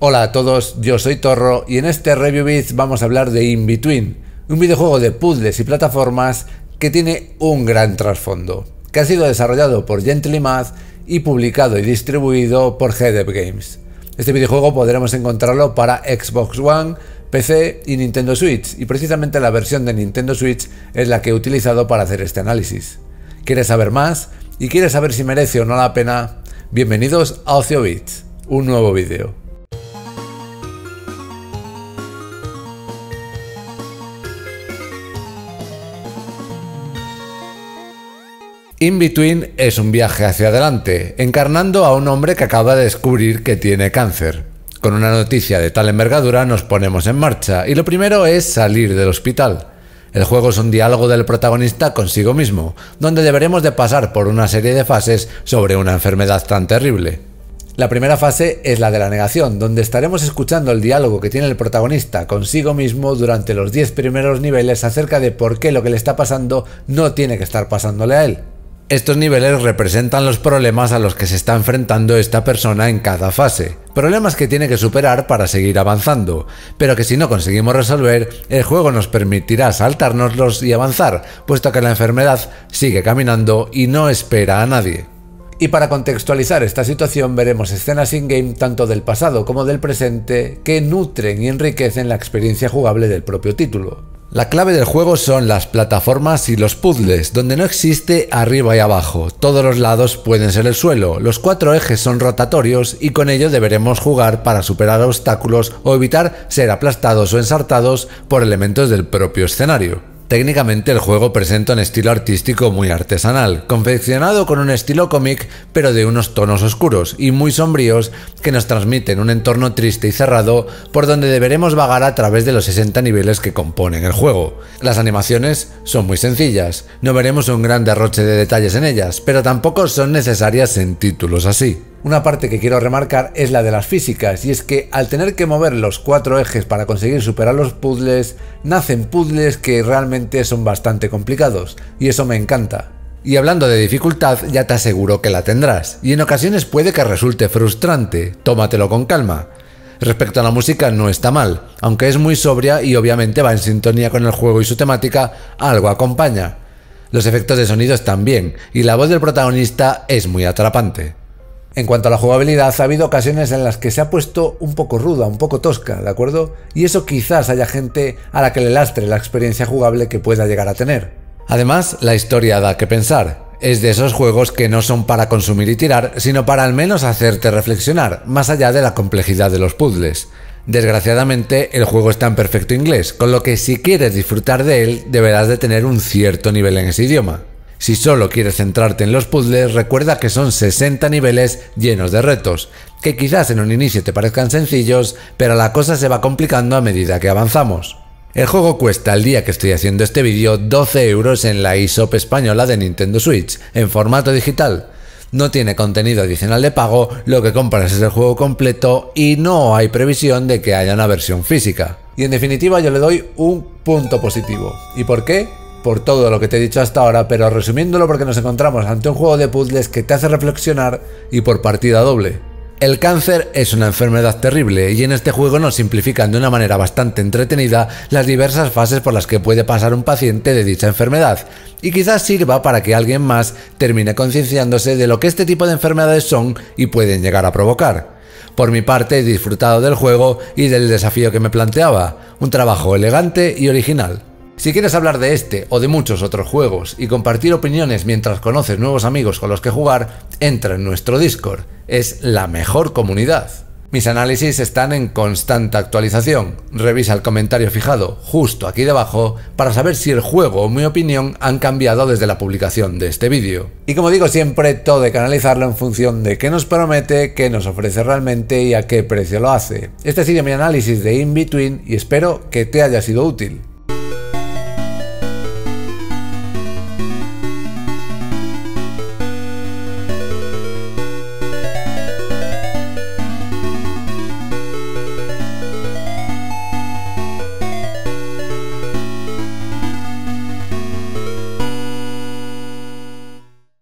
Hola a todos, yo soy Torro y en este Review Bits vamos a hablar de In Between, un videojuego de puzzles y plataformas que tiene un gran trasfondo, que ha sido desarrollado por Gently Math y publicado y distribuido por Head Games. Este videojuego podremos encontrarlo para Xbox One, PC y Nintendo Switch, y precisamente la versión de Nintendo Switch es la que he utilizado para hacer este análisis. ¿Quieres saber más? ¿Y quieres saber si merece o no la pena? Bienvenidos a Ocio Bits, un nuevo vídeo. In Between es un viaje hacia adelante, encarnando a un hombre que acaba de descubrir que tiene cáncer. Con una noticia de tal envergadura nos ponemos en marcha y lo primero es salir del hospital. El juego es un diálogo del protagonista consigo mismo, donde deberemos de pasar por una serie de fases sobre una enfermedad tan terrible. La primera fase es la de la negación, donde estaremos escuchando el diálogo que tiene el protagonista consigo mismo durante los 10 primeros niveles acerca de por qué lo que le está pasando no tiene que estar pasándole a él. Estos niveles representan los problemas a los que se está enfrentando esta persona en cada fase, problemas que tiene que superar para seguir avanzando, pero que si no conseguimos resolver, el juego nos permitirá saltárnoslos y avanzar, puesto que la enfermedad sigue caminando y no espera a nadie. Y para contextualizar esta situación veremos escenas in-game tanto del pasado como del presente que nutren y enriquecen la experiencia jugable del propio título. La clave del juego son las plataformas y los puzzles, donde no existe arriba y abajo, todos los lados pueden ser el suelo, los cuatro ejes son rotatorios y con ello deberemos jugar para superar obstáculos o evitar ser aplastados o ensartados por elementos del propio escenario. Técnicamente el juego presenta un estilo artístico muy artesanal, confeccionado con un estilo cómic pero de unos tonos oscuros y muy sombríos que nos transmiten un entorno triste y cerrado por donde deberemos vagar a través de los 60 niveles que componen el juego. Las animaciones son muy sencillas, no veremos un gran derroche de detalles en ellas, pero tampoco son necesarias en títulos así. Una parte que quiero remarcar es la de las físicas, y es que al tener que mover los cuatro ejes para conseguir superar los puzzles, nacen puzzles que realmente son bastante complicados, y eso me encanta. Y hablando de dificultad, ya te aseguro que la tendrás, y en ocasiones puede que resulte frustrante, tómatelo con calma. Respecto a la música no está mal, aunque es muy sobria y obviamente va en sintonía con el juego y su temática, algo acompaña. Los efectos de sonido están bien, y la voz del protagonista es muy atrapante. En cuanto a la jugabilidad, ha habido ocasiones en las que se ha puesto un poco ruda, un poco tosca, ¿de acuerdo? Y eso quizás haya gente a la que le lastre la experiencia jugable que pueda llegar a tener. Además, la historia da que pensar. Es de esos juegos que no son para consumir y tirar, sino para al menos hacerte reflexionar, más allá de la complejidad de los puzzles. Desgraciadamente, el juego está en perfecto inglés, con lo que si quieres disfrutar de él, deberás de tener un cierto nivel en ese idioma. Si solo quieres centrarte en los puzzles, recuerda que son 60 niveles llenos de retos, que quizás en un inicio te parezcan sencillos, pero la cosa se va complicando a medida que avanzamos. El juego cuesta al día que estoy haciendo este vídeo 12 euros en la eShop española de Nintendo Switch, en formato digital. No tiene contenido adicional de pago, lo que compras es el juego completo y no hay previsión de que haya una versión física. Y en definitiva yo le doy un punto positivo. ¿Y por qué? Por todo lo que te he dicho hasta ahora, pero resumiéndolo porque nos encontramos ante un juego de puzzles que te hace reflexionar y por partida doble. El cáncer es una enfermedad terrible y en este juego nos simplifican de una manera bastante entretenida las diversas fases por las que puede pasar un paciente de dicha enfermedad y quizás sirva para que alguien más termine concienciándose de lo que este tipo de enfermedades son y pueden llegar a provocar. Por mi parte he disfrutado del juego y del desafío que me planteaba, un trabajo elegante y original. Si quieres hablar de este o de muchos otros juegos y compartir opiniones mientras conoces nuevos amigos con los que jugar, entra en nuestro Discord. Es la mejor comunidad. Mis análisis están en constante actualización. Revisa el comentario fijado justo aquí debajo para saber si el juego o mi opinión han cambiado desde la publicación de este vídeo. Y como digo siempre, todo hay que analizarlo en función de qué nos promete, qué nos ofrece realmente y a qué precio lo hace. Este ha sido mi análisis de In Between y espero que te haya sido útil.